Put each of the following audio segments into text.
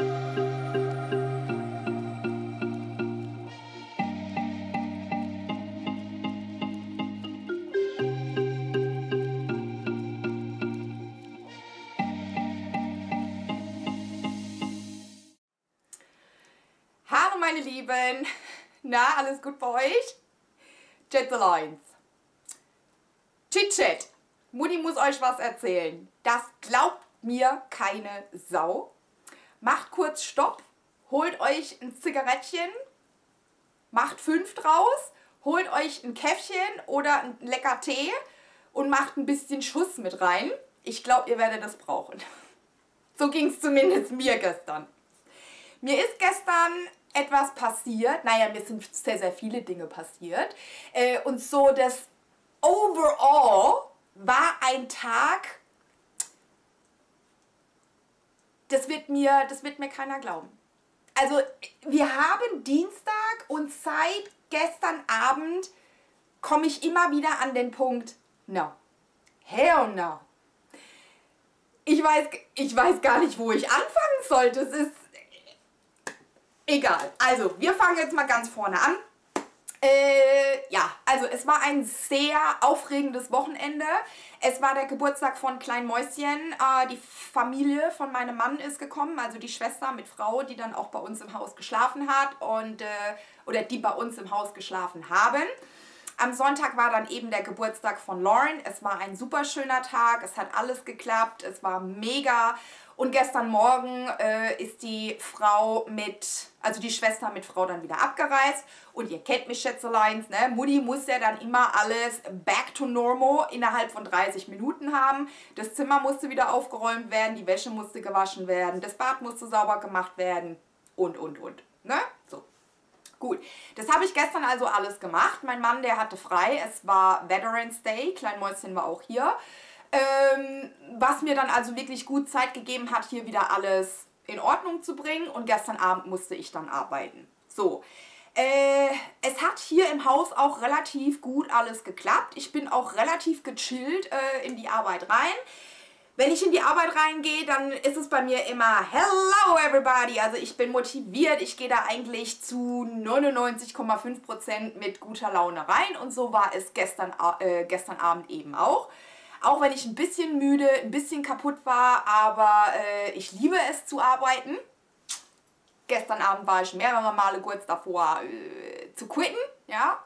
Hallo meine Lieben, na, alles gut bei euch? Jet Alliance. Chit-Chat. Mutti muss euch was erzählen. Das glaubt mir keine Sau. Macht kurz Stopp, holt euch ein Zigarettchen, macht fünf draus, holt euch ein Käffchen oder ein lecker Tee und macht ein bisschen Schuss mit rein. Ich glaube, ihr werdet das brauchen. So ging es zumindest mir gestern. Mir ist gestern etwas passiert. Naja, mir sind sehr, sehr viele Dinge passiert. Äh, und so das Overall war ein Tag, das wird mir, das wird mir keiner glauben. Also wir haben Dienstag und seit gestern Abend komme ich immer wieder an den Punkt, no, hell no. Ich weiß, ich weiß gar nicht, wo ich anfangen soll. Das ist egal. Also, wir fangen jetzt mal ganz vorne an. Äh, ja, also es war ein sehr aufregendes Wochenende. Es war der Geburtstag von Klein Mäuschen. Äh, die Familie von meinem Mann ist gekommen, also die Schwester mit Frau, die dann auch bei uns im Haus geschlafen hat und äh, oder die bei uns im Haus geschlafen haben. Am Sonntag war dann eben der Geburtstag von Lauren. Es war ein super schöner Tag. Es hat alles geklappt. Es war mega. Und gestern Morgen äh, ist die Frau mit, also die Schwester mit Frau dann wieder abgereist. Und ihr kennt mich, Schätzeleins, ne? Mutti muss ja dann immer alles back to normal innerhalb von 30 Minuten haben. Das Zimmer musste wieder aufgeräumt werden, die Wäsche musste gewaschen werden, das Bad musste sauber gemacht werden und, und, und. Ne? So. Gut, das habe ich gestern also alles gemacht. Mein Mann, der hatte frei. Es war Veterans Day. Kleinmäuschen war auch hier. Ähm, was mir dann also wirklich gut Zeit gegeben hat, hier wieder alles in Ordnung zu bringen. Und gestern Abend musste ich dann arbeiten. So, äh, es hat hier im Haus auch relativ gut alles geklappt. Ich bin auch relativ gechillt äh, in die Arbeit rein. Wenn ich in die Arbeit reingehe, dann ist es bei mir immer Hello everybody. Also ich bin motiviert. Ich gehe da eigentlich zu 99,5% mit guter Laune rein. Und so war es gestern, äh, gestern Abend eben auch. Auch wenn ich ein bisschen müde, ein bisschen kaputt war, aber äh, ich liebe es zu arbeiten. Gestern Abend war ich mehrere Male kurz davor äh, zu quitten, ja.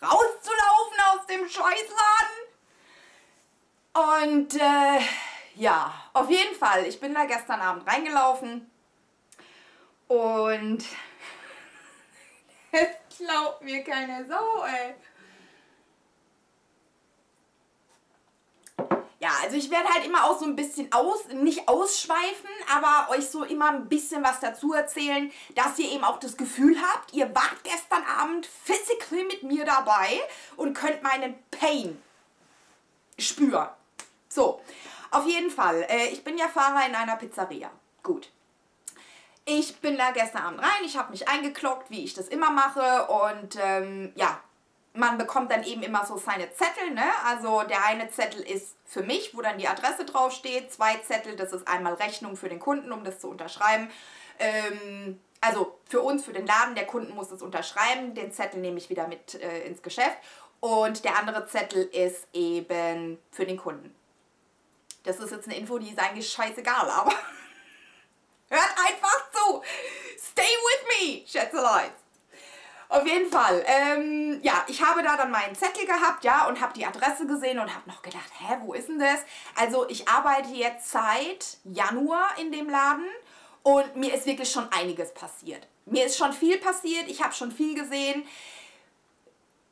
Rauszulaufen aus dem Scheißladen. Und äh, ja, auf jeden Fall, ich bin da gestern Abend reingelaufen und es glaubt mir keine Sau, ey. Also ich werde halt immer auch so ein bisschen aus, nicht ausschweifen, aber euch so immer ein bisschen was dazu erzählen, dass ihr eben auch das Gefühl habt, ihr wart gestern Abend physically mit mir dabei und könnt meinen Pain spüren. So, auf jeden Fall. Äh, ich bin ja Fahrer in einer Pizzeria. Gut. Ich bin da gestern Abend rein, ich habe mich eingeklockt, wie ich das immer mache und ähm, ja, man bekommt dann eben immer so seine Zettel, ne? Also der eine Zettel ist für mich, wo dann die Adresse draufsteht, zwei Zettel, das ist einmal Rechnung für den Kunden, um das zu unterschreiben. Ähm, also für uns, für den Laden, der Kunden muss es unterschreiben, den Zettel nehme ich wieder mit äh, ins Geschäft und der andere Zettel ist eben für den Kunden. Das ist jetzt eine Info, die ist eigentlich scheißegal, aber hört einfach zu. Stay with me, Schätzelein. Auf jeden Fall, ähm, ja, ich habe da dann meinen Zettel gehabt, ja, und habe die Adresse gesehen und habe noch gedacht, hä, wo ist denn das? Also ich arbeite jetzt seit Januar in dem Laden und mir ist wirklich schon einiges passiert. Mir ist schon viel passiert, ich habe schon viel gesehen.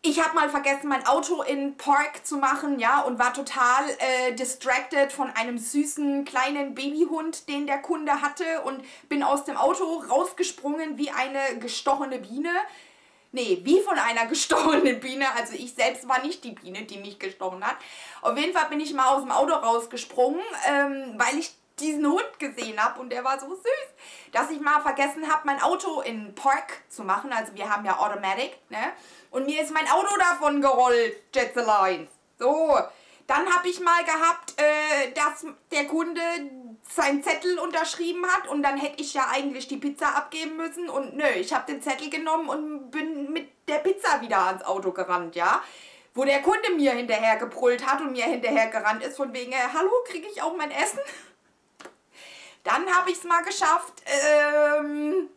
Ich habe mal vergessen, mein Auto in Park zu machen, ja, und war total äh, distracted von einem süßen kleinen Babyhund, den der Kunde hatte und bin aus dem Auto rausgesprungen wie eine gestochene Biene. Nee, wie von einer gestochenen Biene. Also ich selbst war nicht die Biene, die mich gestochen hat. Auf jeden Fall bin ich mal aus dem Auto rausgesprungen, ähm, weil ich diesen Hund gesehen habe und der war so süß, dass ich mal vergessen habe, mein Auto in Park zu machen. Also wir haben ja Automatic, ne? Und mir ist mein Auto davon gerollt, Jetzelines. So, dann habe ich mal gehabt, äh, dass der Kunde seinen Zettel unterschrieben hat und dann hätte ich ja eigentlich die Pizza abgeben müssen und nö, ich habe den Zettel genommen und bin mit der Pizza wieder ans Auto gerannt, ja. Wo der Kunde mir hinterher gebrüllt hat und mir hinterher gerannt ist von wegen, äh, hallo, kriege ich auch mein Essen? Dann habe ich es mal geschafft, ähm,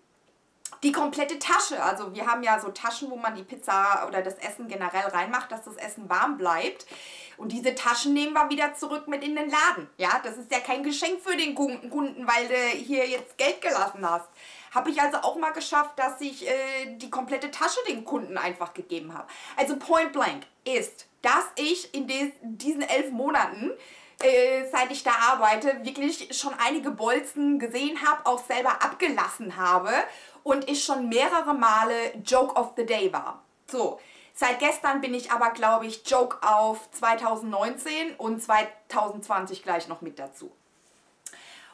die komplette Tasche, also wir haben ja so Taschen, wo man die Pizza oder das Essen generell reinmacht, dass das Essen warm bleibt. Und diese Taschen nehmen wir wieder zurück mit in den Laden. Ja, das ist ja kein Geschenk für den Kunden, weil du hier jetzt Geld gelassen hast. Habe ich also auch mal geschafft, dass ich äh, die komplette Tasche den Kunden einfach gegeben habe. Also Point Blank ist, dass ich in des, diesen elf Monaten äh, seit ich da arbeite, wirklich schon einige Bolzen gesehen habe, auch selber abgelassen habe und ich schon mehrere Male Joke of the Day war. So, seit gestern bin ich aber, glaube ich, Joke auf 2019 und 2020 gleich noch mit dazu.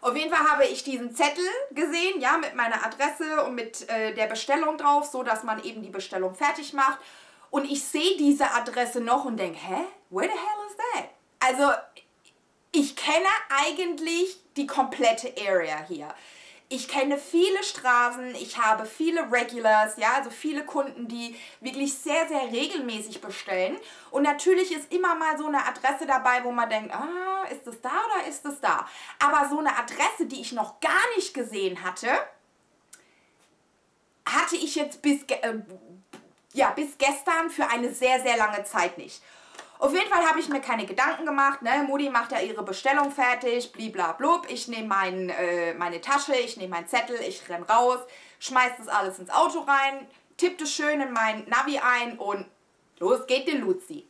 Auf jeden Fall habe ich diesen Zettel gesehen, ja, mit meiner Adresse und mit äh, der Bestellung drauf, so dass man eben die Bestellung fertig macht. Und ich sehe diese Adresse noch und denke, hä? Where the hell is that? Also, ich kenne eigentlich die komplette Area hier. Ich kenne viele Straßen, ich habe viele Regulars, ja, also viele Kunden, die wirklich sehr, sehr regelmäßig bestellen. Und natürlich ist immer mal so eine Adresse dabei, wo man denkt, ah, ist das da oder ist das da? Aber so eine Adresse, die ich noch gar nicht gesehen hatte, hatte ich jetzt bis, äh, ja, bis gestern für eine sehr, sehr lange Zeit nicht. Auf jeden Fall habe ich mir keine Gedanken gemacht. Ne? Mutti macht ja ihre Bestellung fertig, bliblablub. Ich nehme mein, äh, meine Tasche, ich nehme meinen Zettel, ich renn raus, schmeiß das alles ins Auto rein, tippe das schön in mein Navi ein und los geht die Luzi.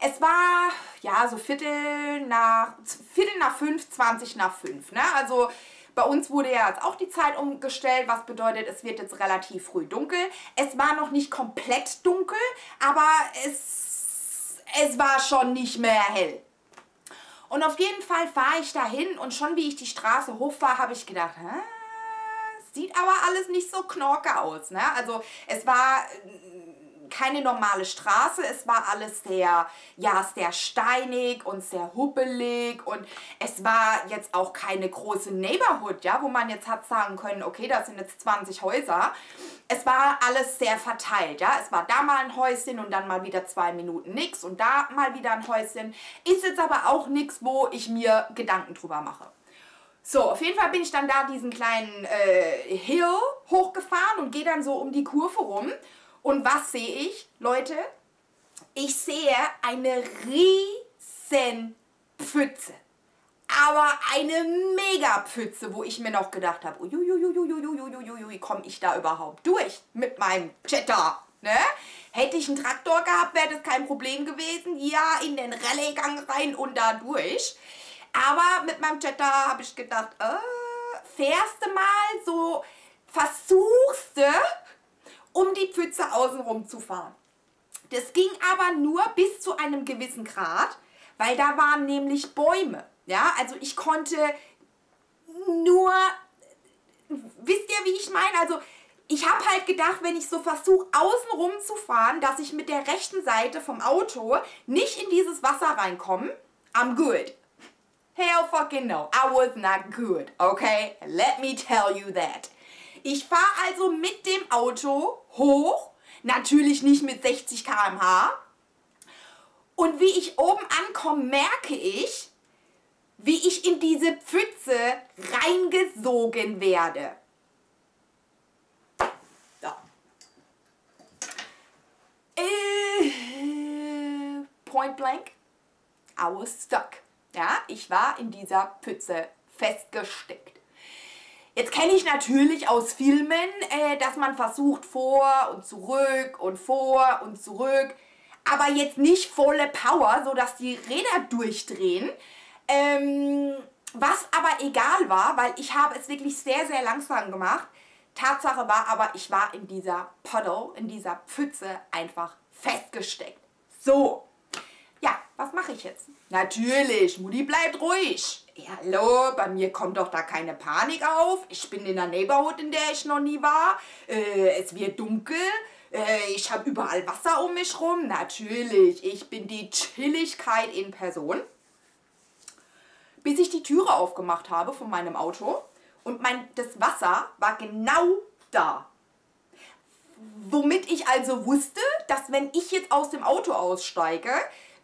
Es war, ja, so Viertel nach, Viertel nach fünf, 20 nach fünf. Ne? Also bei uns wurde ja jetzt auch die Zeit umgestellt, was bedeutet, es wird jetzt relativ früh dunkel. Es war noch nicht komplett dunkel, aber es es war schon nicht mehr hell. Und auf jeden Fall fahre ich dahin und schon wie ich die Straße hochfahre, habe ich gedacht, sieht aber alles nicht so knorke aus. Ne? Also es war keine normale Straße. Es war alles sehr, ja, sehr steinig und sehr huppelig und es war jetzt auch keine große Neighborhood, ja, wo man jetzt hat sagen können, okay, das sind jetzt 20 Häuser. Es war alles sehr verteilt, ja. Es war da mal ein Häuschen und dann mal wieder zwei Minuten nichts und da mal wieder ein Häuschen. Ist jetzt aber auch nichts, wo ich mir Gedanken drüber mache. So, auf jeden Fall bin ich dann da diesen kleinen äh, Hill hochgefahren und gehe dann so um die Kurve rum und was sehe ich, Leute? Ich sehe eine riesen Pfütze. Aber eine Mega-Pfütze, wo ich mir noch gedacht habe, uiuiuiuiuiuiui, komme ich da überhaupt durch mit meinem Chatter? Ne? Hätte ich einen Traktor gehabt, wäre das kein Problem gewesen. Ja, in den Rallye-Gang rein und da durch. Aber mit meinem Chatter habe ich gedacht, äh, fährst du mal so, versuchst du, um die Pfütze außenrum zu fahren. Das ging aber nur bis zu einem gewissen Grad, weil da waren nämlich Bäume. Ja, also ich konnte nur, wisst ihr, wie ich meine? Also ich habe halt gedacht, wenn ich so versuche, außenrum zu fahren, dass ich mit der rechten Seite vom Auto nicht in dieses Wasser reinkomme, I'm good. Hell fucking no, I was not good, okay? Let me tell you that. Ich fahre also mit dem Auto hoch, natürlich nicht mit 60 km/h. Und wie ich oben ankomme, merke ich, wie ich in diese Pfütze reingesogen werde. So. Äh, point blank, I was stuck. Ja, ich war in dieser Pfütze festgesteckt. Jetzt kenne ich natürlich aus Filmen, äh, dass man versucht vor und zurück und vor und zurück, aber jetzt nicht volle Power, sodass die Räder durchdrehen. Ähm, was aber egal war, weil ich habe es wirklich sehr, sehr langsam gemacht. Tatsache war aber, ich war in dieser Puddle, in dieser Pfütze einfach festgesteckt. So, ja, was mache ich jetzt? Natürlich, Mutti bleibt ruhig. Ja, hallo, bei mir kommt doch da keine Panik auf. Ich bin in der Neighborhood, in der ich noch nie war. Äh, es wird dunkel. Äh, ich habe überall Wasser um mich rum. Natürlich, ich bin die Chilligkeit in Person. bis ich die Türe aufgemacht habe von meinem Auto und mein, das Wasser war genau da. Womit ich also wusste, dass wenn ich jetzt aus dem Auto aussteige,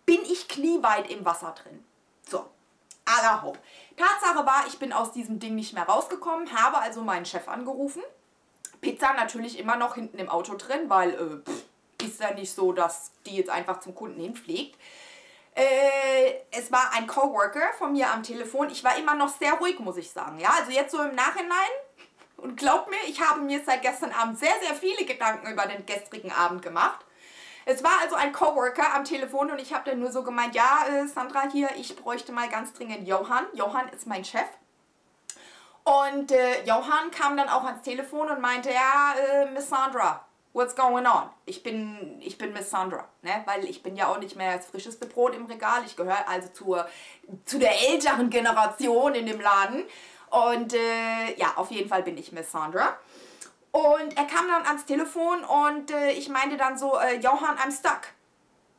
bin ich knieweit im Wasser drin. So, aller Hopp. Tatsache war, ich bin aus diesem Ding nicht mehr rausgekommen, habe also meinen Chef angerufen. Pizza natürlich immer noch hinten im Auto drin, weil äh, pff, ist ja nicht so, dass die jetzt einfach zum Kunden hinfliegt. Äh, es war ein Coworker von mir am Telefon. Ich war immer noch sehr ruhig, muss ich sagen. Ja, also jetzt so im Nachhinein. Und glaubt mir, ich habe mir seit gestern Abend sehr, sehr viele Gedanken über den gestrigen Abend gemacht. Es war also ein Coworker am Telefon und ich habe dann nur so gemeint, ja, äh, Sandra hier, ich bräuchte mal ganz dringend Johann. Johann ist mein Chef. Und äh, Johann kam dann auch ans Telefon und meinte, ja, äh, Miss Sandra, what's going on? Ich bin, ich bin Miss Sandra, ne? weil ich bin ja auch nicht mehr das frischeste Brot im Regal. Ich gehöre also zur, zu der älteren Generation in dem Laden. Und äh, ja, auf jeden Fall bin ich Miss Sandra. Und er kam dann ans Telefon und äh, ich meinte dann so, äh, Johann, I'm stuck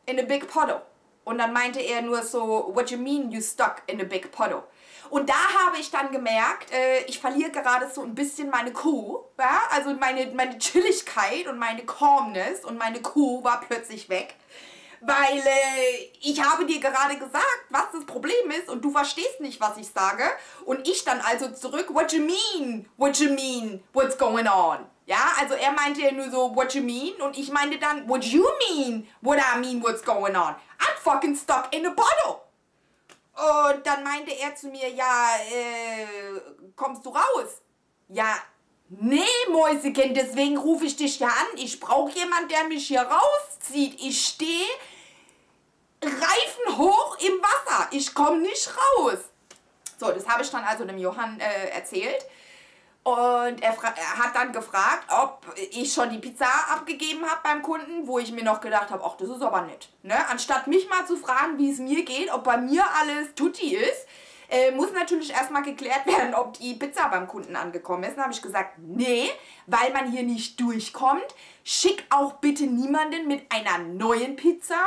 in a big puddle. Und dann meinte er nur so, what you mean you stuck in a big puddle? Und da habe ich dann gemerkt, äh, ich verliere gerade so ein bisschen meine Kuh. Ja? Also meine, meine Chilligkeit und meine Calmness und meine Kuh war plötzlich weg. Weil äh, ich habe dir gerade gesagt, was das Problem ist und du verstehst nicht, was ich sage. Und ich dann also zurück, what you mean? What you mean? What's going on? Ja, also er meinte ja nur so, what you mean? Und ich meinte dann, what you mean? What I mean, what's going on? I'm fucking stuck in a bottle. Und dann meinte er zu mir, ja, äh, kommst du raus? Ja, nee, Mäusekind, deswegen rufe ich dich ja an. Ich brauche jemanden, der mich hier rauszieht. Ich stehe Reifen hoch im Wasser. Ich komme nicht raus. So, das habe ich dann also dem Johann äh, erzählt. Und er, er, hat dann gefragt, ob ich schon die Pizza abgegeben habe beim Kunden, wo ich mir noch gedacht habe, ach, das ist aber nett. Ne? Anstatt mich mal zu fragen, wie es mir geht, ob bei mir alles tutti ist, äh, muss natürlich erstmal geklärt werden, ob die Pizza beim Kunden angekommen ist. Dann habe ich gesagt, nee, weil man hier nicht durchkommt. Schick auch bitte niemanden mit einer neuen Pizza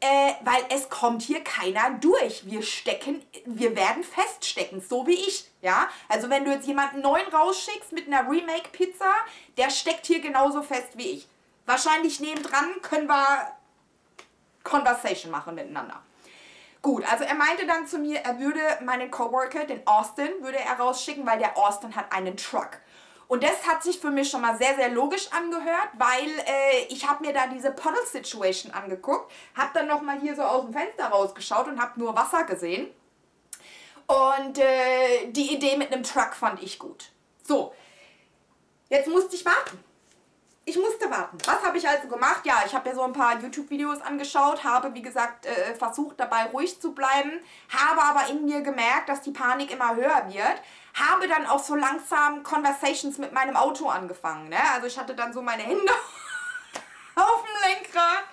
äh, weil es kommt hier keiner durch. Wir stecken, wir werden feststecken, so wie ich. Ja, also wenn du jetzt jemanden neuen rausschickst mit einer Remake-Pizza, der steckt hier genauso fest wie ich. Wahrscheinlich nebendran können wir Conversation machen miteinander. Gut, also er meinte dann zu mir, er würde meinen Coworker, den Austin, würde er rausschicken, weil der Austin hat einen Truck. Und das hat sich für mich schon mal sehr, sehr logisch angehört, weil äh, ich habe mir da diese Puddle-Situation angeguckt, habe dann nochmal hier so aus dem Fenster rausgeschaut und habe nur Wasser gesehen. Und äh, die Idee mit einem Truck fand ich gut. So, jetzt musste ich warten. Ich musste warten. Was habe ich also gemacht? Ja, ich habe mir so ein paar YouTube-Videos angeschaut, habe, wie gesagt, äh, versucht dabei ruhig zu bleiben, habe aber in mir gemerkt, dass die Panik immer höher wird, habe dann auch so langsam Conversations mit meinem Auto angefangen. Ne? Also ich hatte dann so meine Hände auf dem Lenkrad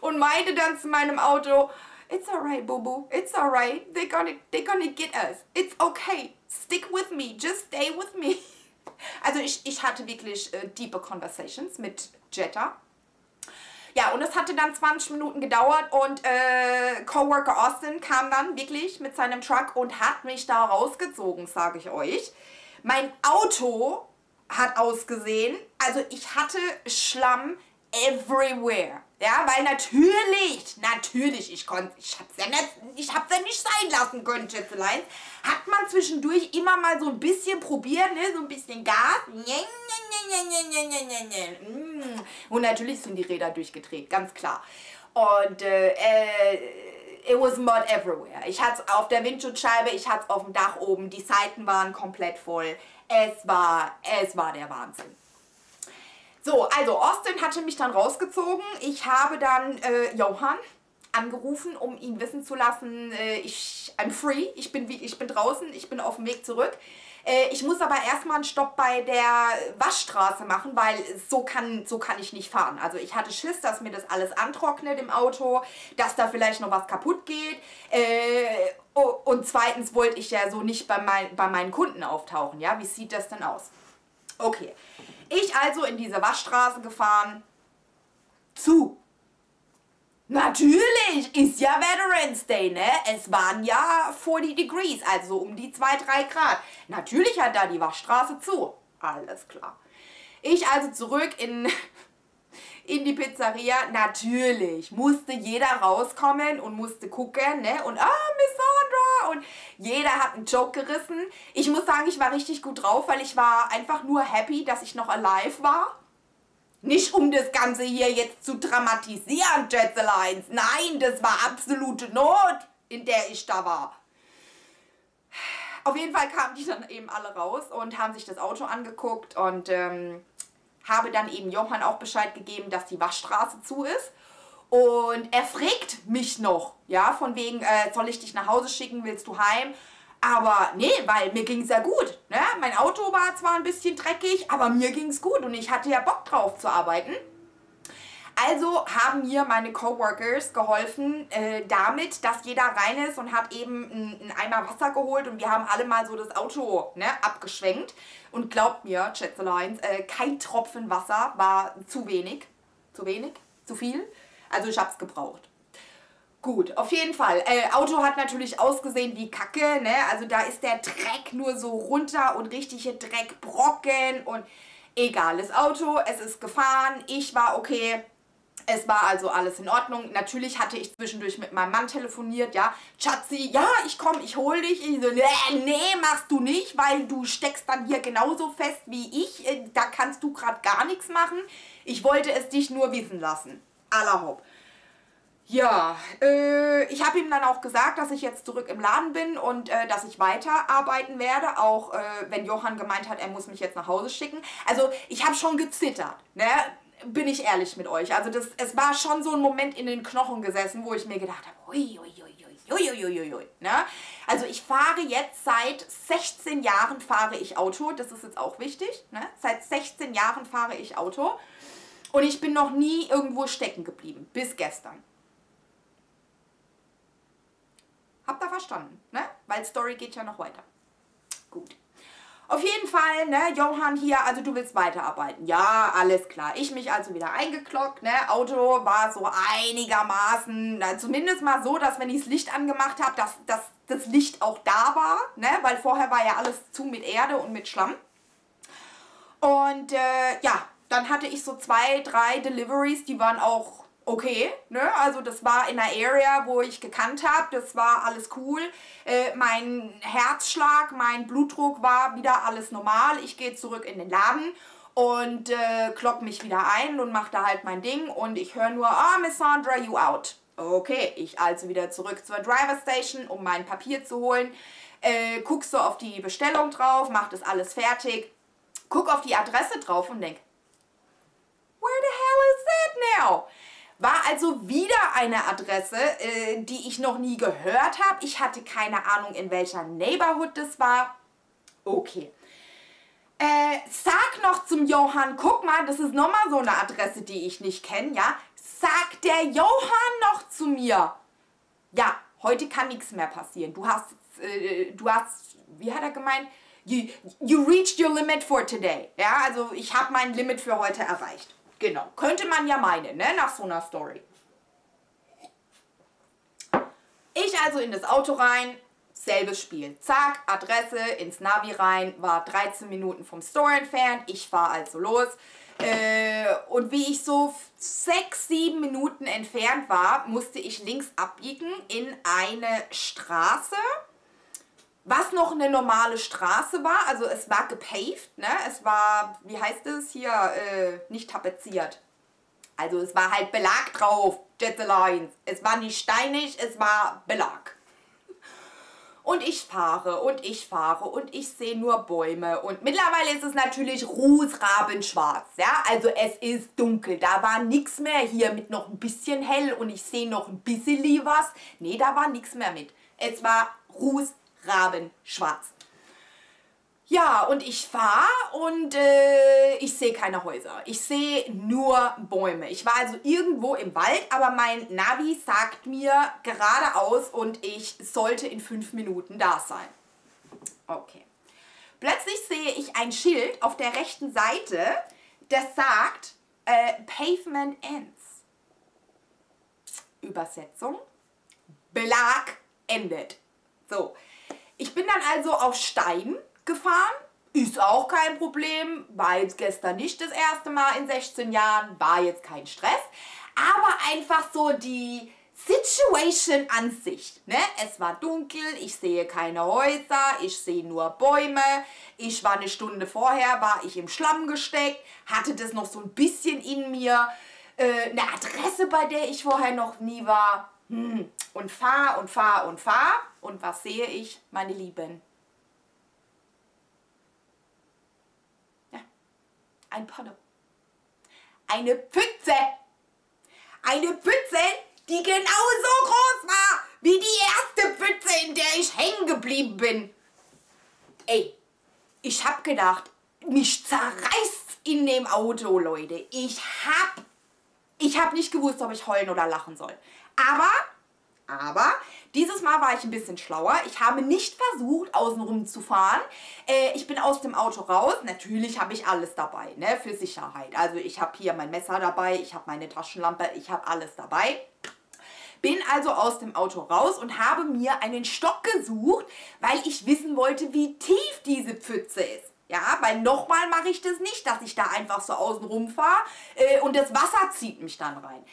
und meinte dann zu meinem Auto, It's alright, Boo It's alright. They're gonna, they're gonna get us. It's okay. Stick with me. Just stay with me. Also ich, ich hatte wirklich äh, deepe Conversations mit Jetta. Ja, und es hatte dann 20 Minuten gedauert und äh, Coworker Austin kam dann wirklich mit seinem Truck und hat mich da rausgezogen, sage ich euch. Mein Auto hat ausgesehen, also ich hatte Schlamm everywhere. Ja, weil natürlich, natürlich, ich konnte, ich hab's ja nicht, ich hab's ja nicht sein lassen können, Schätzelein. Hat man zwischendurch immer mal so ein bisschen probiert, ne, so ein bisschen Gas. Und natürlich sind die Räder durchgedreht, ganz klar. Und äh, äh, it was mud everywhere. Ich hatte es auf der Windschutzscheibe, ich hatte es auf dem Dach oben, die Seiten waren komplett voll. Es war, es war der Wahnsinn. So, also Austin hatte mich dann rausgezogen. Ich habe dann äh, Johann angerufen, um ihn wissen zu lassen, äh, ich I'm free, ich bin, wie, ich bin draußen, ich bin auf dem Weg zurück. Äh, ich muss aber erstmal einen Stopp bei der Waschstraße machen, weil so kann, so kann ich nicht fahren. Also ich hatte Schiss, dass mir das alles antrocknet im Auto, dass da vielleicht noch was kaputt geht. Äh, und zweitens wollte ich ja so nicht bei, mein, bei meinen Kunden auftauchen. Ja, wie sieht das denn aus? Okay, ich also in diese Waschstraße gefahren. Zu. Natürlich, ist ja Veterans Day, ne? Es waren ja 40 Degrees, also um die 2, 3 Grad. Natürlich hat da die Waschstraße zu. Alles klar. Ich also zurück in, in die Pizzeria. Natürlich musste jeder rauskommen und musste gucken, ne? Und, ah, Miss Sandra! Und jeder hat einen Joke gerissen. Ich muss sagen, ich war richtig gut drauf, weil ich war einfach nur happy, dass ich noch alive war. Nicht um das Ganze hier jetzt zu dramatisieren, Jetzeleins. Nein, das war absolute Not, in der ich da war. Auf jeden Fall kamen die dann eben alle raus und haben sich das Auto angeguckt und ähm, habe dann eben Johann auch Bescheid gegeben, dass die Waschstraße zu ist. Und er fragt mich noch, ja, von wegen, äh, soll ich dich nach Hause schicken, willst du heim? Aber nee, weil mir ging es ja gut. Ne? Mein Auto war zwar ein bisschen dreckig, aber mir ging es gut und ich hatte ja Bock drauf zu arbeiten. Also haben mir meine Coworkers geholfen äh, damit, dass jeder rein ist und hat eben einen Eimer Wasser geholt und wir haben alle mal so das Auto ne, abgeschwenkt. Und glaubt mir, Schätzeleins, äh, kein Tropfen Wasser war zu wenig. Zu wenig? Zu viel? Also ich habe es gebraucht. Gut, auf jeden Fall. Äh, Auto hat natürlich ausgesehen wie Kacke, ne? Also da ist der Dreck nur so runter und richtige Dreckbrocken und egal, das Auto, es ist gefahren, ich war okay. Es war also alles in Ordnung. Natürlich hatte ich zwischendurch mit meinem Mann telefoniert, ja. Schatzi, ja, ich komme, ich hol dich. Ich so, nee, nee, machst du nicht, weil du steckst dann hier genauso fest wie ich. Äh, da kannst du gerade gar nichts machen. Ich wollte es dich nur wissen lassen. Allerhopp. Ja, äh, ich habe ihm dann auch gesagt, dass ich jetzt zurück im Laden bin und äh, dass ich weiterarbeiten werde, auch äh, wenn Johann gemeint hat, er muss mich jetzt nach Hause schicken. Also ich habe schon gezittert, ne? Bin ich ehrlich mit euch. Also das, es war schon so ein Moment in den Knochen gesessen, wo ich mir gedacht habe, ui, ui, ui, ui, ui, ui, ne? Also ich fahre jetzt seit 16 Jahren fahre ich Auto, das ist jetzt auch wichtig, ne? seit 16 Jahren fahre ich Auto und ich bin noch nie irgendwo stecken geblieben, bis gestern. Habt ihr verstanden, ne? Weil Story geht ja noch weiter. Gut. Auf jeden Fall, ne, Johann hier, also du willst weiterarbeiten. Ja, alles klar. Ich mich also wieder eingeklockt, ne, Auto war so einigermaßen, na, zumindest mal so, dass wenn ich das Licht angemacht habe, dass, dass das Licht auch da war, ne, weil vorher war ja alles zu mit Erde und mit Schlamm. Und äh, ja, dann hatte ich so zwei, drei Deliveries, die waren auch okay, ne? Also das war in einer Area, wo ich gekannt habe, das war alles cool. Äh, mein Herzschlag, mein Blutdruck war wieder alles normal. Ich gehe zurück in den Laden und äh, klopp mich wieder ein und mache da halt mein Ding und ich höre nur, ah, oh, Miss Sandra, you out. Okay, ich also wieder zurück zur Driver Station, um mein Papier zu holen. Äh, guck so auf die Bestellung drauf, mach das alles fertig. Guck auf die Adresse drauf und denk, where the hell is that now? War also wieder eine Adresse, äh, die ich noch nie gehört habe. Ich hatte keine Ahnung, in welcher Neighborhood das war. Okay. Äh, sag noch zum Johann, guck mal, das ist nochmal so eine Adresse, die ich nicht kenne, ja? Sag der Johann noch zu mir. Ja, heute kann nichts mehr passieren. Du hast, äh, du hast, wie hat er gemeint? You, you reached your limit for today. Ja, also ich habe mein Limit für heute erreicht. Genau, könnte man ja meinen, ne, nach so einer Story. Ich also in das Auto rein, selbes Spiel. Zack, Adresse, ins Navi rein, war 13 Minuten vom Store entfernt. Ich fahre also los. Äh, und wie ich so 6, 7 Minuten entfernt war, musste ich links abbiegen in eine Straße was noch eine normale Straße war, also es war gepaved, ne? Es war, wie heißt es hier, äh, nicht tapeziert. Also es war halt Belag drauf, Jetlines. Es war nicht steinig, es war Belag. Und ich fahre und ich fahre und ich sehe nur Bäume. Und mittlerweile ist es natürlich rußrabenschwarz. Ja, also es ist dunkel. Da war nichts mehr hier mit noch ein bisschen hell und ich sehe noch ein bisschen was. Nee, da war nichts mehr mit. Es war rußrabenschwarz rabenschwarz. Ja, und ich fahre und äh, ich sehe keine Häuser. Ich sehe nur Bäume. Ich war also irgendwo im Wald, aber mein Navi sagt mir geradeaus und ich sollte in fünf Minuten da sein. Okay. Plötzlich sehe ich ein Schild auf der rechten Seite, das sagt äh, Pavement Ends. Übersetzung. Belag endet. So, ich bin dann also auf Stein gefahren. Ist auch kein Problem. War jetzt gestern nicht das erste Mal in 16 Jahren. War jetzt kein Stress. Aber einfach so die Situation an sich. Ne? Es war dunkel, ich sehe keine Häuser, ich sehe nur Bäume. Ich war eine Stunde vorher, war ich im Schlamm gesteckt, hatte das noch so ein bisschen in mir. Äh, eine Adresse, bei der ich vorher noch nie war. Hm. Und fahr und fahr und fahr. Und was sehe ich, meine Lieben? Ja, ein Porno. Eine Pfütze. Eine Pfütze, die genauso groß war wie die erste Pfütze, in der ich hängen geblieben bin. Ey, ich hab gedacht, mich zerreißt in dem Auto, Leute. Ich hab, ich hab nicht gewusst, ob ich heulen oder lachen soll. Aber, aber, dieses Mal war ich ein bisschen schlauer. Ich habe nicht versucht, außenrum zu fahren. Äh, ich bin aus dem Auto raus. Natürlich habe ich alles dabei, ne, für Sicherheit. Also ich habe hier mein Messer dabei, ich habe meine Taschenlampe, ich habe alles dabei. Bin also aus dem Auto raus und habe mir einen Stock gesucht, weil ich wissen wollte, wie tief diese Pfütze ist. Ja, weil nochmal mache ich das nicht, dass ich da einfach so außen rum fahre äh, und das Wasser zieht mich dann rein.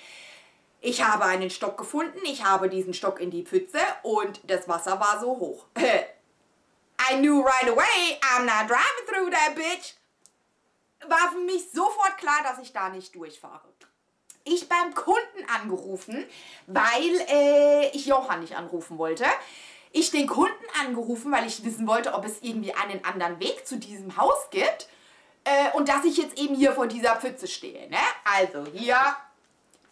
Ich habe einen Stock gefunden, ich habe diesen Stock in die Pfütze und das Wasser war so hoch. I knew right away, I'm not driving through that bitch. War für mich sofort klar, dass ich da nicht durchfahre ich beim Kunden angerufen, weil äh, ich Johann nicht anrufen wollte. Ich den Kunden angerufen, weil ich wissen wollte, ob es irgendwie einen anderen Weg zu diesem Haus gibt. Äh, und dass ich jetzt eben hier vor dieser Pfütze stehe. Ne? Also hier,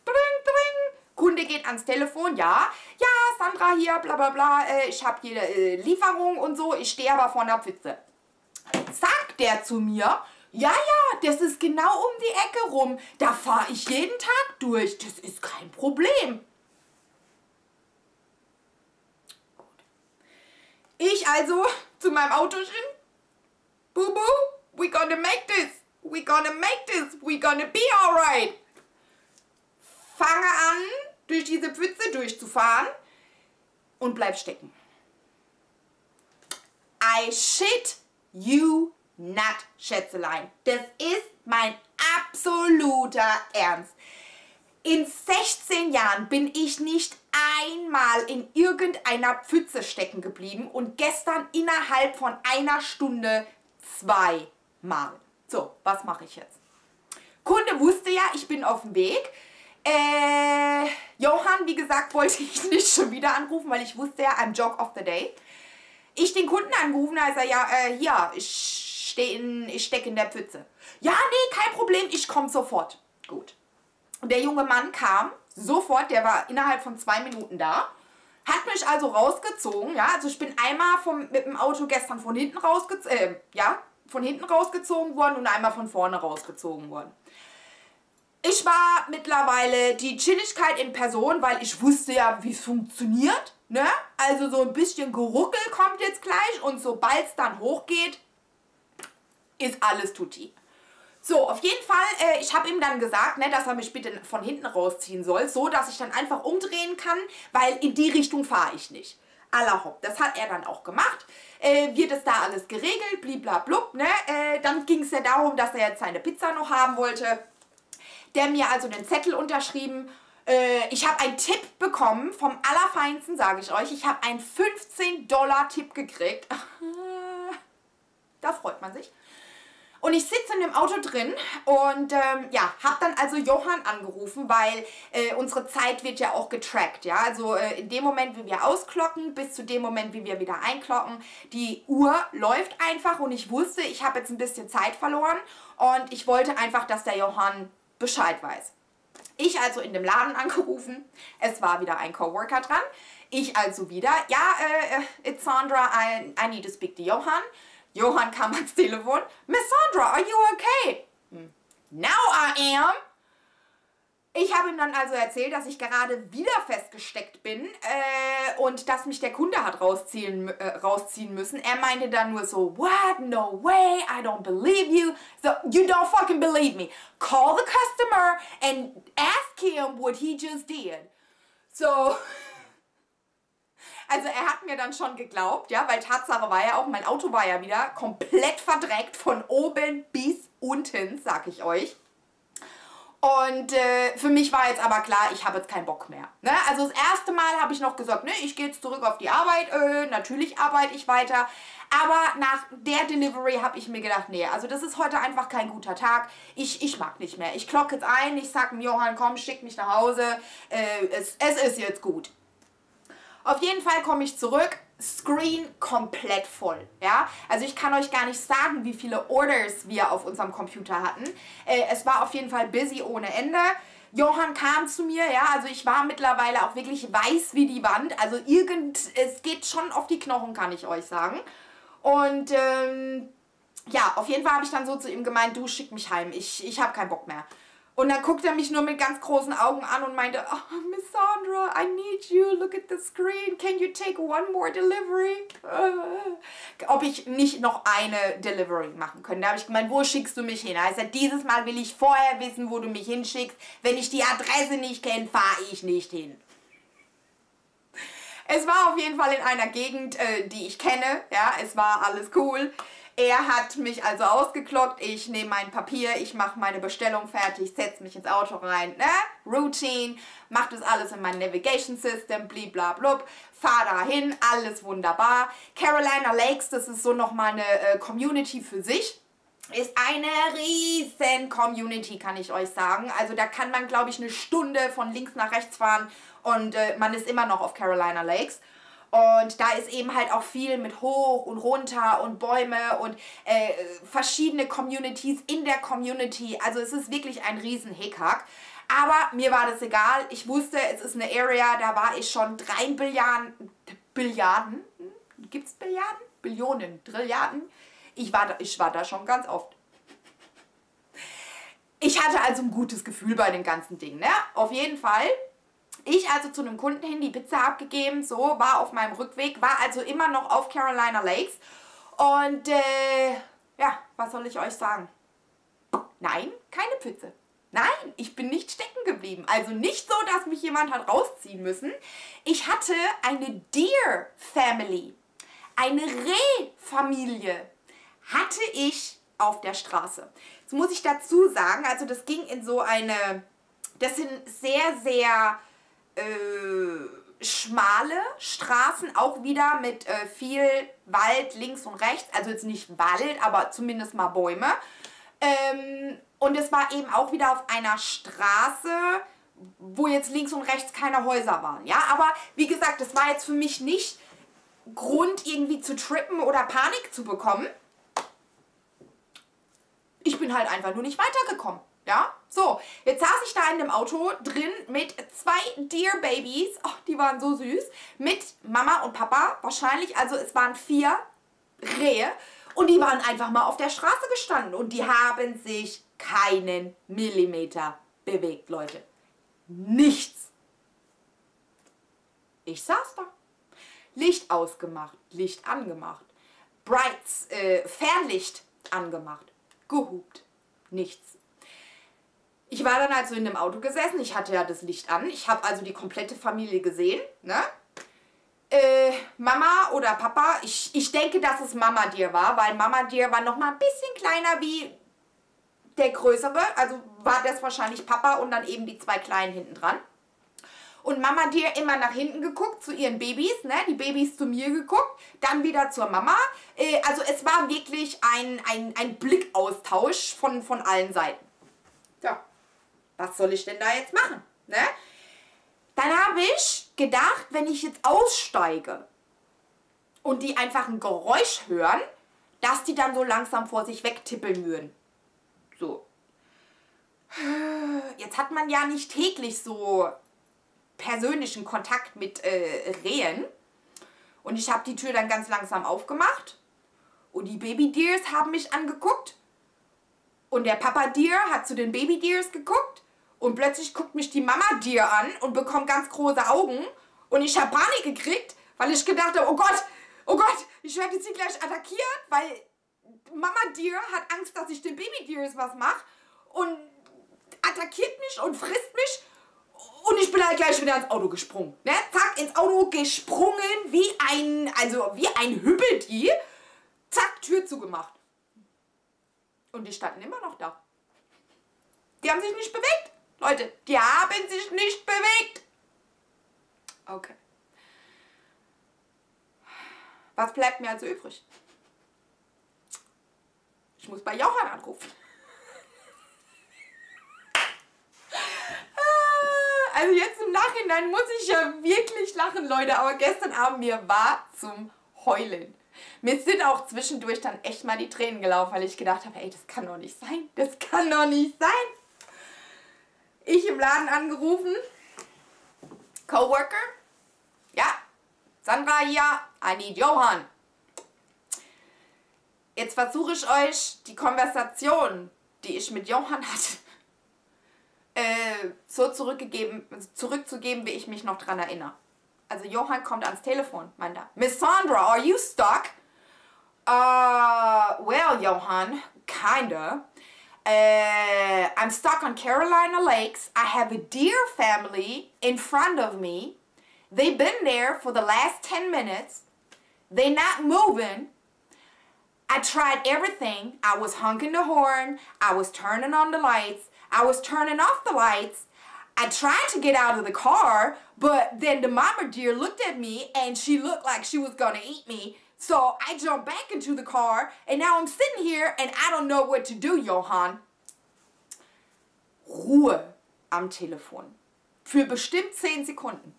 dring, dring. Kunde geht ans Telefon, ja, ja, Sandra hier, bla bla bla, äh, ich habe hier äh, Lieferung und so, ich stehe aber vor einer Pfütze. Sagt der zu mir, ja, ja, das ist genau um die Ecke rum. Da fahre ich jeden Tag durch. Das ist kein Problem. Ich also zu meinem Auto. Boo boo, we gonna make this. We gonna make this. We gonna be alright. Fange an, durch diese Pfütze durchzufahren und bleib stecken. I shit you Nat Schätzelein. Das ist mein absoluter Ernst. In 16 Jahren bin ich nicht einmal in irgendeiner Pfütze stecken geblieben und gestern innerhalb von einer Stunde zweimal. So, was mache ich jetzt? Kunde wusste ja, ich bin auf dem Weg. Äh, Johann, wie gesagt, wollte ich nicht schon wieder anrufen, weil ich wusste ja, I'm Joke of the Day. Ich den Kunden angerufen, da ist er ja, äh, hier, ich stehe ich stecke in der Pfütze. Ja, nee, kein Problem, ich komme sofort. Gut. Und der junge Mann kam sofort, der war innerhalb von zwei Minuten da, hat mich also rausgezogen, ja, also ich bin einmal vom, mit dem Auto gestern von hinten rausgezogen, äh, ja, von hinten rausgezogen worden und einmal von vorne rausgezogen worden. Ich war mittlerweile die Chilligkeit in Person, weil ich wusste ja, wie es funktioniert. Ne? Also so ein bisschen Geruckel kommt jetzt gleich und sobald es dann hochgeht, ist alles tutti. So, auf jeden Fall, äh, ich habe ihm dann gesagt, ne, dass er mich bitte von hinten rausziehen soll, so dass ich dann einfach umdrehen kann, weil in die Richtung fahre ich nicht. Alla hopp, das hat er dann auch gemacht. Äh, wird es da alles geregelt, bliblablub, ne? Äh, dann ging es ja darum, dass er jetzt seine Pizza noch haben wollte. Der mir also den Zettel unterschrieben. Äh, ich habe einen Tipp bekommen, vom Allerfeinsten, sage ich euch. Ich habe einen 15-Dollar-Tipp gekriegt. da freut man sich. Und ich sitze in dem Auto drin und ähm, ja, habe dann also Johann angerufen, weil äh, unsere Zeit wird ja auch getrackt, ja. Also äh, in dem Moment, wie wir ausklocken, bis zu dem Moment, wie wir wieder einklocken, die Uhr läuft einfach und ich wusste, ich habe jetzt ein bisschen Zeit verloren und ich wollte einfach, dass der Johann Bescheid weiß. Ich also in dem Laden angerufen, es war wieder ein Coworker dran. Ich also wieder, ja, äh, äh it's Sandra, I, I need to speak to Johann. Johann kam ans Telefon. Miss Sandra, are you okay? Hm. Now I am. Ich habe ihm dann also erzählt, dass ich gerade wieder festgesteckt bin äh, und dass mich der Kunde hat rausziehen, äh, rausziehen müssen. Er meinte dann nur so, what? No way, I don't believe you. So, you don't fucking believe me. Call the customer and ask him what he just did. So. Also er hat mir dann schon geglaubt, ja, weil Tatsache war ja auch, mein Auto war ja wieder komplett verdreckt von oben bis unten, sag ich euch. Und äh, für mich war jetzt aber klar, ich habe jetzt keinen Bock mehr. Ne? Also das erste Mal habe ich noch gesagt, ne, ich gehe jetzt zurück auf die Arbeit. Äh, natürlich arbeite ich weiter. Aber nach der Delivery habe ich mir gedacht, nee, also das ist heute einfach kein guter Tag. Ich, ich mag nicht mehr. Ich klocke jetzt ein, ich sage dem Johann, komm, schick mich nach Hause. Äh, es, es ist jetzt gut. Auf jeden Fall komme ich zurück. Screen komplett voll. Ja, also ich kann euch gar nicht sagen, wie viele Orders wir auf unserem Computer hatten. Äh, es war auf jeden Fall busy ohne Ende. Johann kam zu mir, ja, also ich war mittlerweile auch wirklich weiß wie die Wand. Also irgend, es geht schon auf die Knochen, kann ich euch sagen. Und ähm, ja, auf jeden Fall habe ich dann so zu ihm gemeint, du schick mich heim, ich, ich habe keinen Bock mehr. Und dann guckt er mich nur mit ganz großen Augen an und meinte, oh, Miss Sandra, I need you, look at the screen, can you take one more delivery? Ob ich nicht noch eine Delivery machen könnte. Da habe ich gemeint, wo schickst du mich hin? Er sagt, dieses Mal will ich vorher wissen, wo du mich hinschickst. Wenn ich die Adresse nicht kenne, fahre ich nicht hin. Es war auf jeden Fall in einer Gegend, äh, die ich kenne. Ja, es war alles cool. Er hat mich also ausgeklockt, ich nehme mein Papier, ich mache meine Bestellung fertig, setze mich ins Auto rein, ne? Routine, mache das alles in mein Navigation System, bliblablub, fahr dahin, alles wunderbar. Carolina Lakes, das ist so nochmal eine äh, Community für sich. Ist eine riesen Community, kann ich euch sagen. Also da kann man, glaube ich, eine Stunde von links nach rechts fahren und äh, man ist immer noch auf Carolina Lakes. Und da ist eben halt auch viel mit hoch und runter und Bäume und äh, verschiedene Communities in der Community. Also es ist wirklich ein riesen Hickhack. Aber mir war das egal. Ich wusste, es ist eine Area, da war ich schon drei Billiarden. Billiarden? Gibt es Billiarden? Billionen, Trilliarden? Ich war, da, ich war da schon ganz oft. Ich hatte also ein gutes Gefühl bei den ganzen Dingen. Ne? Auf jeden Fall ich also zu einem Kunden hin die Pizza abgegeben, so, war auf meinem Rückweg, war also immer noch auf Carolina Lakes. Und äh, ja, was soll ich euch sagen? Nein, keine Pizza. Nein, ich bin nicht stecken geblieben. Also nicht so, dass mich jemand hat rausziehen müssen. Ich hatte eine Deer Family, eine Reh-Familie, hatte ich auf der Straße. Jetzt muss ich dazu sagen, also das ging in so eine, das sind sehr, sehr äh, schmale Straßen, auch wieder mit äh, viel Wald links und rechts. Also jetzt nicht Wald, aber zumindest mal Bäume. Ähm, und es war eben auch wieder auf einer Straße, wo jetzt links und rechts keine Häuser waren. Ja, aber wie gesagt, das war jetzt für mich nicht Grund irgendwie zu trippen oder Panik zu bekommen. Ich bin halt einfach nur nicht weitergekommen. Ja, so, jetzt saß ich da in dem Auto drin mit zwei Deer Babies. Oh, die waren so süß. Mit Mama und Papa wahrscheinlich. Also es waren vier Rehe. Und die waren einfach mal auf der Straße gestanden. Und die haben sich keinen Millimeter bewegt, Leute. Nichts. Ich saß da. Licht ausgemacht, Licht angemacht. Brights, äh, Fernlicht angemacht. Gehupt. Nichts. Ich war dann also in dem Auto gesessen, ich hatte ja das Licht an, ich habe also die komplette Familie gesehen, ne? Äh, Mama oder Papa, ich, ich denke, dass es Mama dir war, weil Mama dir war noch mal ein bisschen kleiner wie der Größere, also war das wahrscheinlich Papa und dann eben die zwei Kleinen hinten dran. Und Mama dir immer nach hinten geguckt zu ihren Babys, ne? Die Babys zu mir geguckt, dann wieder zur Mama. Äh, also es war wirklich ein, ein, ein Blickaustausch von, von allen Seiten. Was soll ich denn da jetzt machen? Ne? Dann habe ich gedacht, wenn ich jetzt aussteige und die einfach ein Geräusch hören, dass die dann so langsam vor sich wegtippeln würden. So. Jetzt hat man ja nicht täglich so persönlichen Kontakt mit äh, Rehen. Und ich habe die Tür dann ganz langsam aufgemacht. Und die Baby Deers haben mich angeguckt. Und der Papa Deer hat zu den Baby Deers geguckt. Und plötzlich guckt mich die Mama dir an und bekommt ganz große Augen. Und ich habe Panik gekriegt, weil ich gedacht habe, oh Gott, oh Gott, ich werde jetzt hier gleich attackiert, weil Mama dir hat Angst, dass ich den Baby Deers was mache und attackiert mich und frisst mich. Und ich bin halt gleich wieder ins Auto gesprungen. Ne? Zack, ins Auto gesprungen, wie ein, also wie ein Hüppeltier. Zack, Tür zugemacht. Und die standen immer noch da. Die haben sich nicht bewegt. Leute, die haben sich nicht bewegt. Okay. Was bleibt mir also übrig? Ich muss bei Johann anrufen. Ah, also jetzt im Nachhinein muss ich ja wirklich lachen, Leute. Aber gestern Abend mir war zum Heulen. Mir sind auch zwischendurch dann echt mal die Tränen gelaufen, weil ich gedacht habe, ey, das kann doch nicht sein. Das kann doch nicht sein. Ich im Laden angerufen. Coworker. Ja, Sandra hier. I need Johann. Jetzt versuche ich euch die Konversation, die ich mit Johann hatte, äh, so zurückgegeben, zurückzugeben, wie ich mich noch dran erinnere. Also Johann kommt ans Telefon, meint er. Miss Sandra, are you stuck? Uh, well, Johann, kinda. Uh, I'm stuck on Carolina Lakes. I have a deer family in front of me. They've been there for the last 10 minutes. They're not moving. I tried everything. I was honking the horn. I was turning on the lights. I was turning off the lights. I tried to get out of the car, but then the mama deer looked at me and she looked like she was gonna eat me. So I jump back into the car and now I'm sitting here and I don't know what to do, Johann. Ruhe am Telefon. Für bestimmt 10 Sekunden.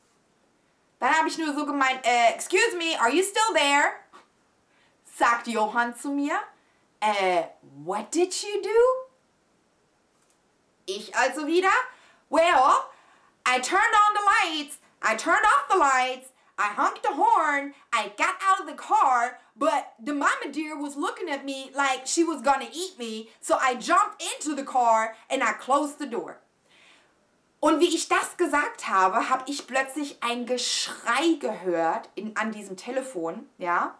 Dann habe ich nur so gemeint, äh, excuse me, are you still there? Sagt Johann zu mir. Äh, what did you do? Ich also wieder, well, I turned on the lights, I turned off the lights, I honked the horn, I got out of the car, but the mama deer was looking at me like she was gonna eat me, so I jumped into the car and I closed the door. Und wie ich das gesagt habe, habe ich plötzlich ein Geschrei gehört in, an diesem Telefon, ja.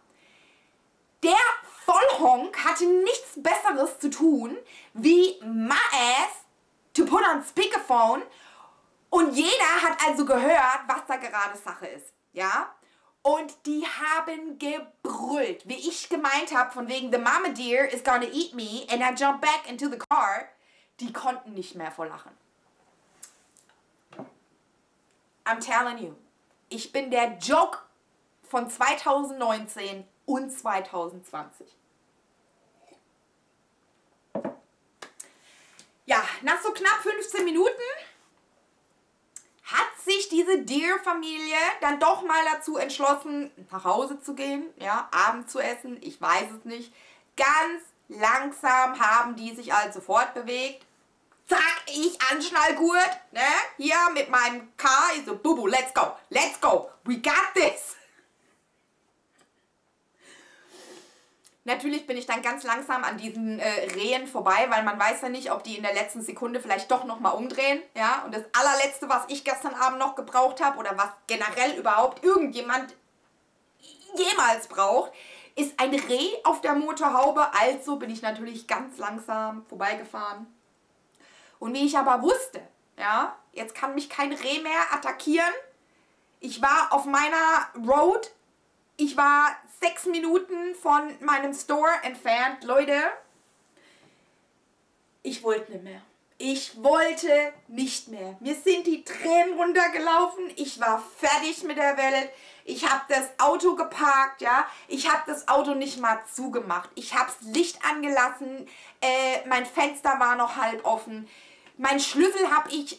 Der Vollhonk hatte nichts Besseres zu tun, wie my ass to put on speakerphone und jeder hat also gehört, was da gerade Sache ist, ja. Und die haben gebrüllt, wie ich gemeint habe, von wegen The Mama Deer is gonna eat me and I jump back into the car. Die konnten nicht mehr vor Lachen. I'm telling you, ich bin der Joke von 2019 und 2020. Ja, nach so knapp 15 Minuten sich diese Deer-Familie dann doch mal dazu entschlossen, nach Hause zu gehen, ja, Abend zu essen, ich weiß es nicht. Ganz langsam haben die sich also fortbewegt. Zack, ich Anschnallgurt, ne, hier mit meinem Car, ich so, Bubu, let's go, let's go, we got this. Natürlich bin ich dann ganz langsam an diesen äh, Rehen vorbei, weil man weiß ja nicht, ob die in der letzten Sekunde vielleicht doch nochmal umdrehen. Ja, und das allerletzte, was ich gestern Abend noch gebraucht habe oder was generell überhaupt irgendjemand jemals braucht, ist ein Reh auf der Motorhaube. Also bin ich natürlich ganz langsam vorbeigefahren. Und wie ich aber wusste, ja, jetzt kann mich kein Reh mehr attackieren. Ich war auf meiner Road ich war sechs Minuten von meinem Store entfernt. Leute, ich wollte nicht mehr. Ich wollte nicht mehr. Mir sind die Tränen runtergelaufen. Ich war fertig mit der Welt. Ich habe das Auto geparkt, ja. Ich habe das Auto nicht mal zugemacht. Ich habe das Licht angelassen. Äh, mein Fenster war noch halb offen. Mein Schlüssel habe ich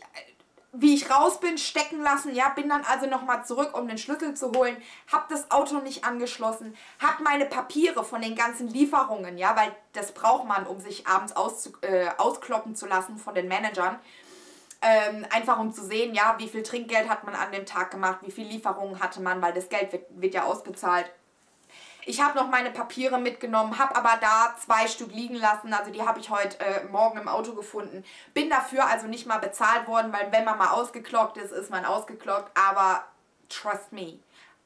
wie ich raus bin, stecken lassen. Ja, bin dann also nochmal zurück, um den Schlüssel zu holen. Hab das Auto nicht angeschlossen. Hab meine Papiere von den ganzen Lieferungen, ja, weil das braucht man, um sich abends aus, äh, auskloppen zu lassen von den Managern. Ähm, einfach um zu sehen, ja, wie viel Trinkgeld hat man an dem Tag gemacht, wie viel Lieferungen hatte man, weil das Geld wird, wird ja ausbezahlt. Ich habe noch meine Papiere mitgenommen, habe aber da zwei Stück liegen lassen. Also die habe ich heute äh, Morgen im Auto gefunden. Bin dafür also nicht mal bezahlt worden, weil wenn man mal ausgeklockt ist, ist man ausgeklockt. Aber trust me,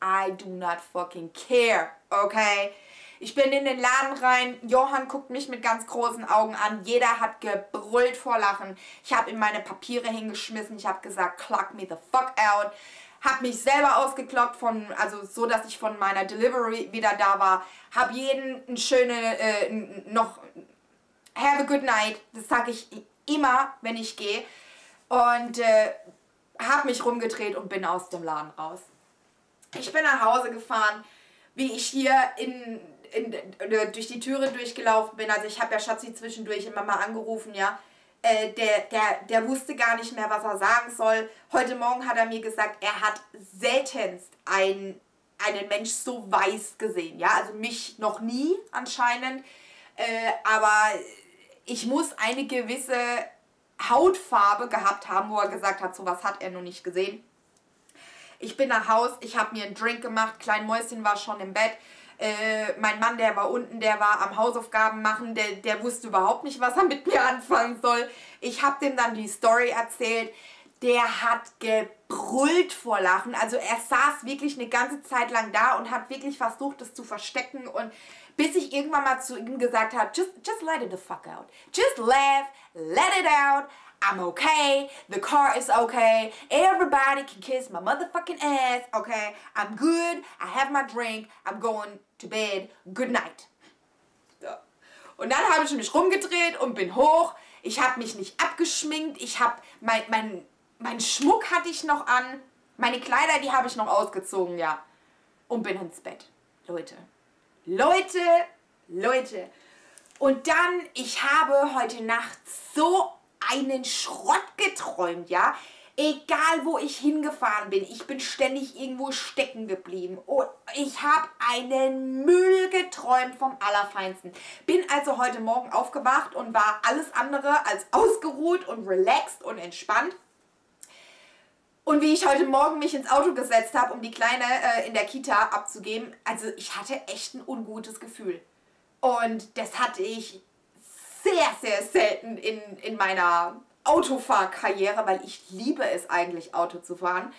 I do not fucking care, okay? Ich bin in den Laden rein. Johann guckt mich mit ganz großen Augen an. Jeder hat gebrüllt vor Lachen. Ich habe ihm meine Papiere hingeschmissen. Ich habe gesagt, clock me the fuck out. Habe mich selber ausgeklockt von, also so, dass ich von meiner Delivery wieder da war. Habe jeden ein schöne, äh, noch, have a good night. Das sage ich immer, wenn ich gehe. Und äh, habe mich rumgedreht und bin aus dem Laden raus. Ich bin nach Hause gefahren, wie ich hier in, in, in durch die Türe durchgelaufen bin. Also ich habe ja Schatzi zwischendurch immer mal angerufen, ja. Äh, der, der, der wusste gar nicht mehr, was er sagen soll. Heute Morgen hat er mir gesagt, er hat seltenst ein, einen Mensch so weiß gesehen. Ja, also mich noch nie anscheinend. Äh, aber ich muss eine gewisse Hautfarbe gehabt haben, wo er gesagt hat, sowas hat er noch nicht gesehen. Ich bin nach Haus, ich habe mir einen Drink gemacht, Klein Mäuschen war schon im Bett. Äh, mein Mann, der war unten, der war am Hausaufgaben machen, der, der wusste überhaupt nicht, was er mit mir anfangen soll. Ich habe dem dann die Story erzählt. Der hat gebrüllt vor Lachen. Also er saß wirklich eine ganze Zeit lang da und hat wirklich versucht, das zu verstecken. Und bis ich irgendwann mal zu ihm gesagt habe, just, just let it the fuck out. Just laugh, let it out. I'm okay. The car is okay. Everybody can kiss my motherfucking ass. Okay. I'm good. I have my drink. I'm going to bed. Good night. So. Und dann habe ich mich rumgedreht und bin hoch. Ich habe mich nicht abgeschminkt. Ich habe mein, mein, mein Schmuck hatte ich noch an. Meine Kleider, die habe ich noch ausgezogen, ja. Und bin ins Bett. Leute. Leute, Leute. Und dann, ich habe heute Nacht so einen Schrott geträumt, ja. Egal wo ich hingefahren bin, ich bin ständig irgendwo stecken geblieben. Und ich habe einen Müll geträumt vom Allerfeinsten. Bin also heute Morgen aufgewacht und war alles andere als ausgeruht und relaxed und entspannt. Und wie ich heute Morgen mich ins Auto gesetzt habe, um die Kleine äh, in der Kita abzugeben, also ich hatte echt ein ungutes Gefühl. Und das hatte ich sehr, sehr selten in, in meiner Autofahrkarriere, weil ich liebe es eigentlich, Auto zu fahren.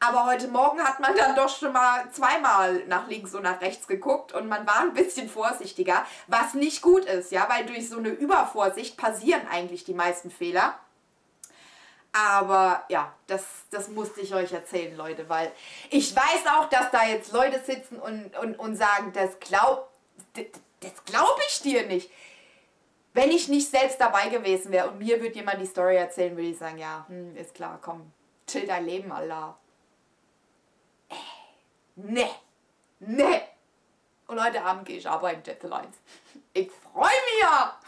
Aber heute Morgen hat man dann doch schon mal zweimal nach links und nach rechts geguckt und man war ein bisschen vorsichtiger, was nicht gut ist, ja, weil durch so eine Übervorsicht passieren eigentlich die meisten Fehler. Aber ja, das, das musste ich euch erzählen, Leute, weil ich weiß auch, dass da jetzt Leute sitzen und, und, und sagen, das glaub, das, das glaube ich dir nicht wenn ich nicht selbst dabei gewesen wäre und mir würde jemand die Story erzählen, würde ich sagen, ja, hm, ist klar, komm, chill dein Leben, Allah. Äh, ne, ne. Und heute Abend gehe ich arbeiten, Jet Lines. Ich freue mich ja.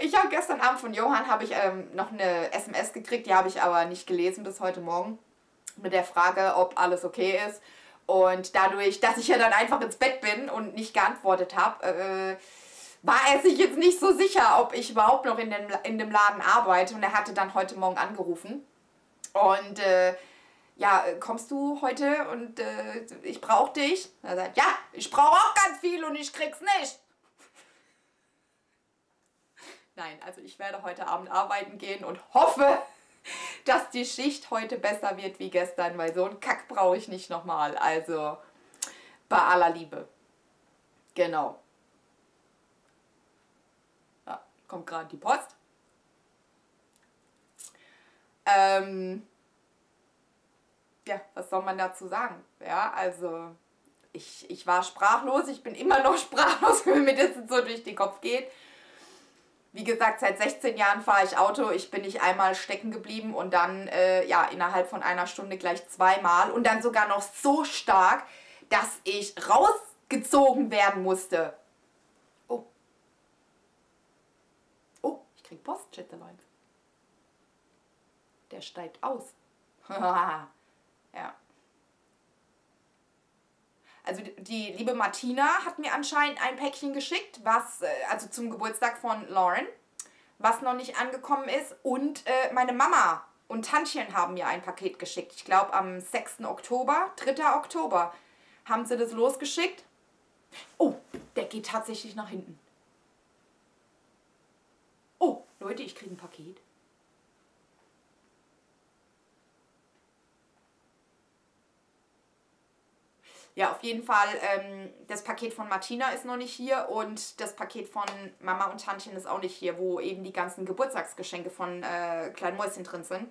Ich habe gestern Abend von Johann habe ich ähm, noch eine SMS gekriegt, die habe ich aber nicht gelesen bis heute Morgen mit der Frage, ob alles okay ist. Und dadurch, dass ich ja dann einfach ins Bett bin und nicht geantwortet habe, äh, war er sich jetzt nicht so sicher, ob ich überhaupt noch in dem, in dem Laden arbeite. Und er hatte dann heute Morgen angerufen. Und äh, ja, kommst du heute und äh, ich brauche dich? Er sagt, ja, ich brauche auch ganz viel und ich krieg's nicht. Nein, also ich werde heute Abend arbeiten gehen und hoffe, dass die Schicht heute besser wird wie gestern, weil so einen Kack brauche ich nicht nochmal. Also bei aller Liebe. Genau. Ja, kommt gerade die Post. Ähm, ja, was soll man dazu sagen? Ja, also ich, ich war sprachlos, ich bin immer noch sprachlos, wenn mir das so durch den Kopf geht. Wie gesagt, seit 16 Jahren fahre ich Auto. Ich bin nicht einmal stecken geblieben und dann äh, ja innerhalb von einer Stunde gleich zweimal und dann sogar noch so stark, dass ich rausgezogen werden musste. Oh. Oh, ich krieg Post, Chatterlein. Der steigt aus. ja. Also die liebe Martina hat mir anscheinend ein Päckchen geschickt, was, äh, also zum Geburtstag von Lauren, was noch nicht angekommen ist. Und äh, meine Mama und Tantchen haben mir ein Paket geschickt. Ich glaube am 6. Oktober, 3. Oktober, haben sie das losgeschickt. Oh, der geht tatsächlich nach hinten. Oh, Leute, ich kriege ein Paket. Ja, auf jeden Fall, ähm, das Paket von Martina ist noch nicht hier und das Paket von Mama und Tantchen ist auch nicht hier, wo eben die ganzen Geburtstagsgeschenke von äh, Klein Mäuschen drin sind.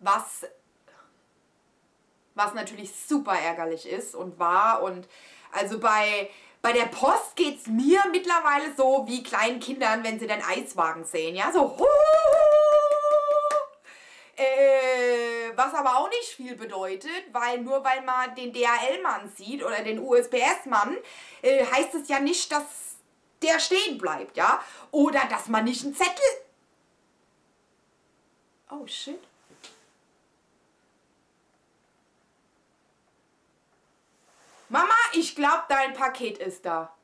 Was, was natürlich super ärgerlich ist und war und also bei, bei der Post geht es mir mittlerweile so wie kleinen Kindern, wenn sie den Eiswagen sehen, ja, so äh, was aber auch nicht viel bedeutet, weil nur weil man den DHL-Mann sieht oder den USPS-Mann, äh, heißt es ja nicht, dass der stehen bleibt, ja? Oder dass man nicht einen Zettel... Oh, shit. Mama, ich glaube, dein Paket ist da.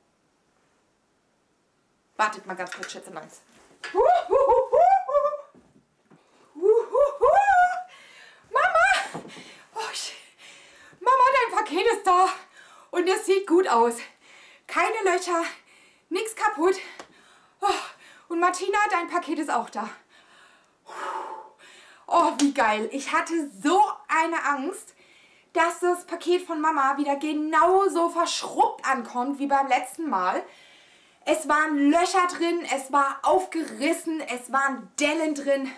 Wartet mal ganz kurz, Schätzeleins. Mama! Oh, Mama, dein Paket ist da. Und es sieht gut aus. Keine Löcher, nichts kaputt. Oh, und Martina, dein Paket ist auch da. Oh, wie geil. Ich hatte so eine Angst, dass das Paket von Mama wieder genauso verschrubbt ankommt wie beim letzten Mal. Es waren Löcher drin, es war aufgerissen, es waren Dellen drin.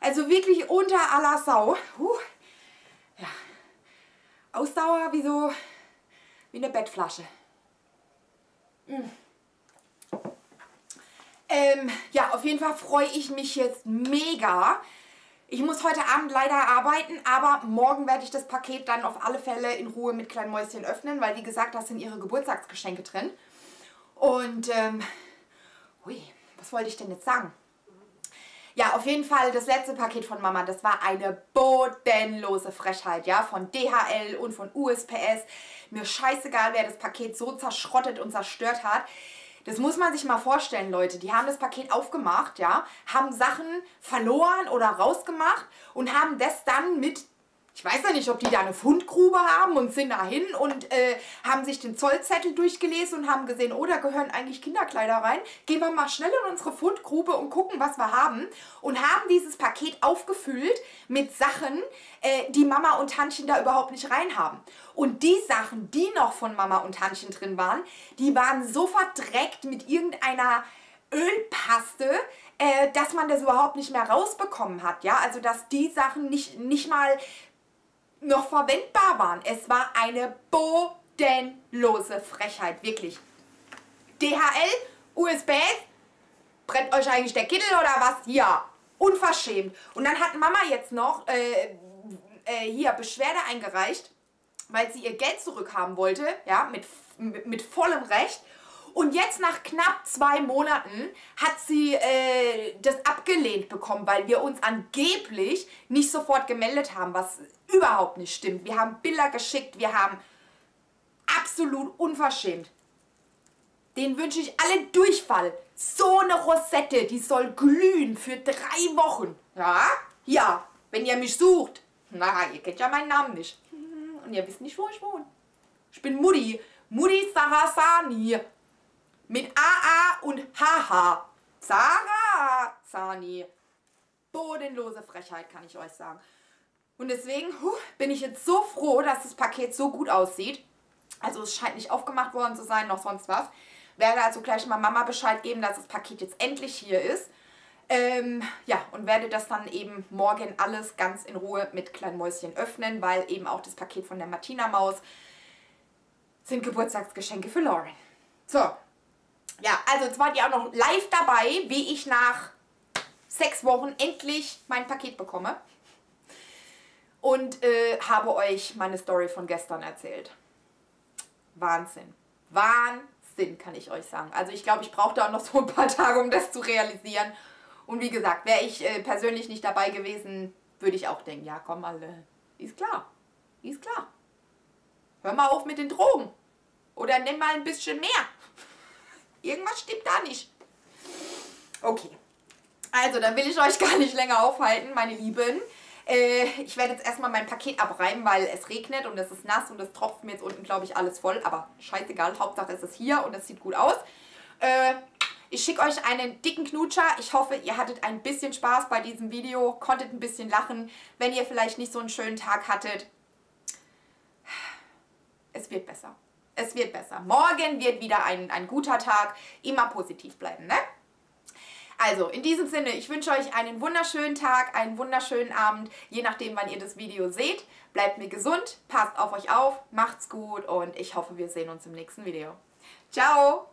Also wirklich unter aller Sau. Huh. Ja. Ausdauer wie so, wie eine Bettflasche. Mm. Ähm, ja, auf jeden Fall freue ich mich jetzt mega, ich muss heute Abend leider arbeiten, aber morgen werde ich das Paket dann auf alle Fälle in Ruhe mit Klein Mäuschen öffnen, weil wie gesagt, da sind ihre Geburtstagsgeschenke drin. Und, ähm, hui, was wollte ich denn jetzt sagen? Ja, auf jeden Fall das letzte Paket von Mama, das war eine bodenlose Frechheit, ja, von DHL und von USPS. Mir scheißegal, wer das Paket so zerschrottet und zerstört hat. Das muss man sich mal vorstellen, Leute. Die haben das Paket aufgemacht, ja, haben Sachen verloren oder rausgemacht und haben das dann mit ich weiß ja nicht, ob die da eine Fundgrube haben und sind dahin und äh, haben sich den Zollzettel durchgelesen und haben gesehen, oh, da gehören eigentlich Kinderkleider rein. Gehen wir mal schnell in unsere Fundgrube und gucken, was wir haben. Und haben dieses Paket aufgefüllt mit Sachen, äh, die Mama und Tantchen da überhaupt nicht rein haben. Und die Sachen, die noch von Mama und Tantchen drin waren, die waren so verdreckt mit irgendeiner Ölpaste, äh, dass man das überhaupt nicht mehr rausbekommen hat. Ja, also dass die Sachen nicht, nicht mal noch verwendbar waren. Es war eine bodenlose Frechheit, wirklich. DHL, USB, brennt euch eigentlich der Kittel oder was? Ja, unverschämt. Und dann hat Mama jetzt noch äh, äh, hier Beschwerde eingereicht, weil sie ihr Geld zurückhaben wollte, ja, mit, mit vollem Recht. Und jetzt nach knapp zwei Monaten hat sie äh, das abgelehnt bekommen, weil wir uns angeblich nicht sofort gemeldet haben, was überhaupt nicht stimmt. Wir haben Bilder geschickt, wir haben absolut unverschämt. Den wünsche ich alle Durchfall. So eine Rosette, die soll glühen für drei Wochen. Ja? Ja, wenn ihr mich sucht. Na, ihr kennt ja meinen Namen nicht. Und ihr wisst nicht, wo ich wohne. Ich bin Mutti. Mutti Sarasani. Mit AA und HH. Sarah Sani. Bodenlose Frechheit, kann ich euch sagen. Und deswegen huh, bin ich jetzt so froh, dass das Paket so gut aussieht. Also es scheint nicht aufgemacht worden zu sein, noch sonst was. Werde also gleich mal Mama Bescheid geben, dass das Paket jetzt endlich hier ist. Ähm, ja, und werde das dann eben morgen alles ganz in Ruhe mit Klein Mäuschen öffnen, weil eben auch das Paket von der Martina Maus sind Geburtstagsgeschenke für Lauren. So, ja, also jetzt wart ihr auch noch live dabei, wie ich nach sechs Wochen endlich mein Paket bekomme. Und äh, habe euch meine Story von gestern erzählt. Wahnsinn. Wahnsinn, kann ich euch sagen. Also ich glaube, ich brauchte auch noch so ein paar Tage, um das zu realisieren. Und wie gesagt, wäre ich äh, persönlich nicht dabei gewesen, würde ich auch denken, ja komm mal, äh, ist klar. Ist klar. Hör mal auf mit den Drogen. Oder nimm mal ein bisschen mehr. Irgendwas stimmt da nicht. Okay. Also, dann will ich euch gar nicht länger aufhalten, meine Lieben. Äh, ich werde jetzt erstmal mein Paket abreiben, weil es regnet und es ist nass und es tropft mir jetzt unten, glaube ich, alles voll. Aber scheißegal, Hauptsache es ist hier und es sieht gut aus. Äh, ich schicke euch einen dicken Knutscher. Ich hoffe, ihr hattet ein bisschen Spaß bei diesem Video, konntet ein bisschen lachen. Wenn ihr vielleicht nicht so einen schönen Tag hattet, Es wird besser. Es wird besser. Morgen wird wieder ein, ein guter Tag. Immer positiv bleiben, ne? Also, in diesem Sinne, ich wünsche euch einen wunderschönen Tag, einen wunderschönen Abend, je nachdem, wann ihr das Video seht. Bleibt mir gesund, passt auf euch auf, macht's gut und ich hoffe, wir sehen uns im nächsten Video. Ciao!